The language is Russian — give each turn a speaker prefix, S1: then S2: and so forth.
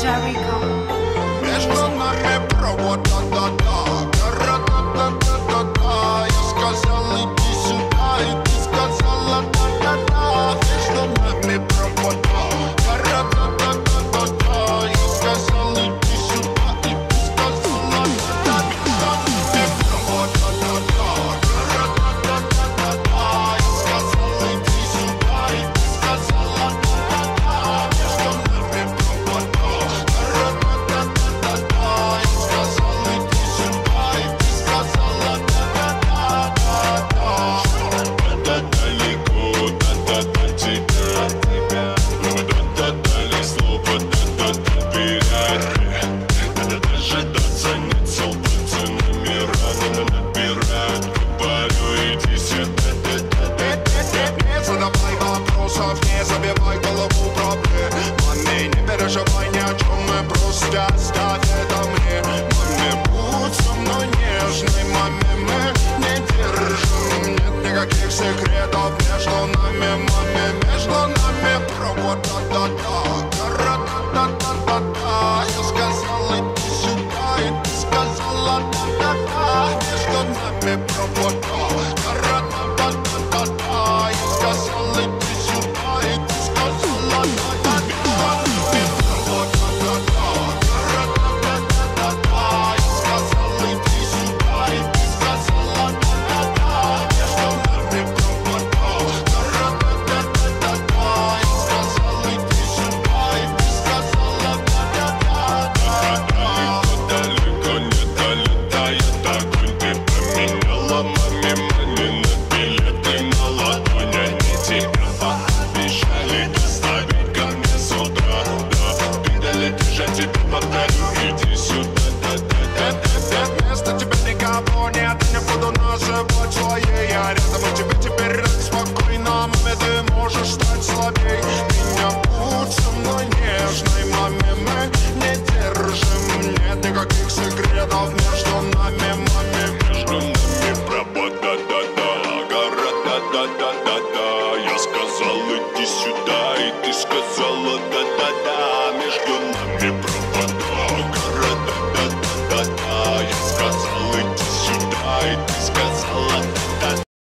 S1: Jericho.
S2: дожидаться Нет солдаты номера не набирают Говорю, иди сюда.
S3: Не задавай вопросов, не забивай голову проблем Маме, не переживай ни о чем, мы просто оставь это мне. Маме, будь со мной нежной, маме, мы не держим Нет никаких секретов между нами, мы Just on my paper, what? живот твоей. Я рядом, и тебе теперь рад спокойно а Маме ты можешь стать слабей. Меня будь со мной нежной Маме мы не держим. Нет никаких секретов между нами Маме.
S2: Между нами пропада да, да, да, Гора да да да да да Я сказал иди сюда И ты сказала да да да Между нами пропада Гора да да да да да Я сказал иди сюда И ты сказала